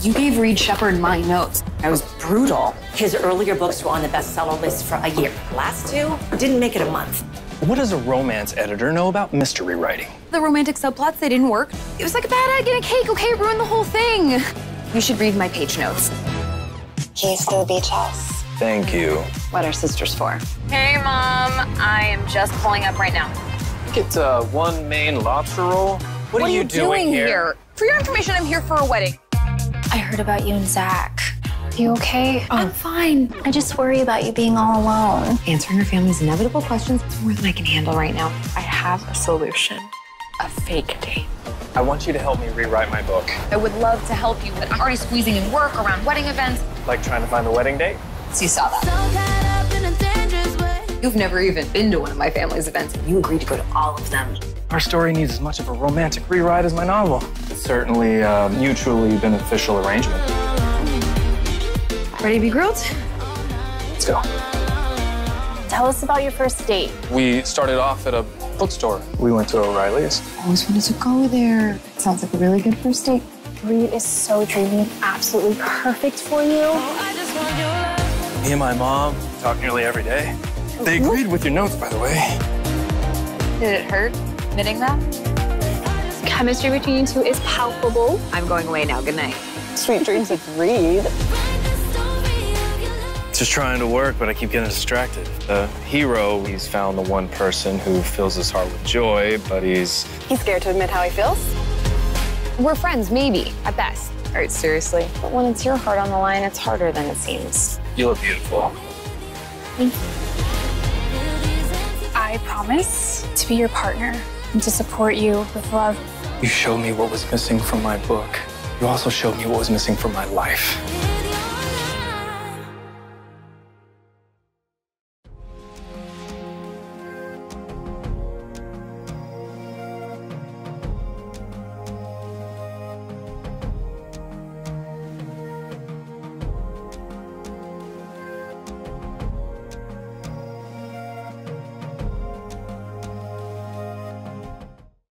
You gave Reed Shepard my notes. I was brutal. His earlier books were on the bestseller list for a year. Last two didn't make it a month. What does a romance editor know about mystery writing? The romantic subplots, they didn't work. It was like a bad egg in a cake, okay? It ruined the whole thing. You should read my page notes. Keys to the beach house. Thank you. What are sisters for? Hey, Mom. I am just pulling up right now. Get uh, one main lobster roll. What, are you doing here? For your information, I'm here for a wedding. I heard about you and Zach. You okay? I'm oh. fine. I just worry about you being all alone. Answering your family's inevitable questions is more than I can handle right now. I have a solution. A fake date. I want you to help me rewrite my book. I would love to help you, but I'm already squeezing in work around wedding events. Like trying to find the wedding date? So you saw that. You've never even been to one of my family's events, and you agreed to go to all of them. Our story needs as much of a romantic rewrite as my novel. It's certainly a mutually beneficial arrangement. Ready to be grilled? Let's go. Tell us about your first date. We started off at a bookstore. We went to O'Reilly's. Always wanted to go there. Sounds like a really good first date. Reed is so dreamy and absolutely perfect for you. Me and my mom talk nearly every day. They agreed with your notes, by the way. Did it hurt knitting that? Chemistry between you two is palpable. I'm going away now. Good night. Sweet dreams with Reed. Just trying to work, but I keep getting distracted. The hero, he's found the one person who fills his heart with joy, but he's He's scared to admit how he feels. We're friends, maybe, at best. All right, seriously. But when it's your heart on the line, it's harder than it seems. you look beautiful. Thank you. I promise to be your partner and to support you with love. You showed me what was missing from my book. You also showed me what was missing from my life.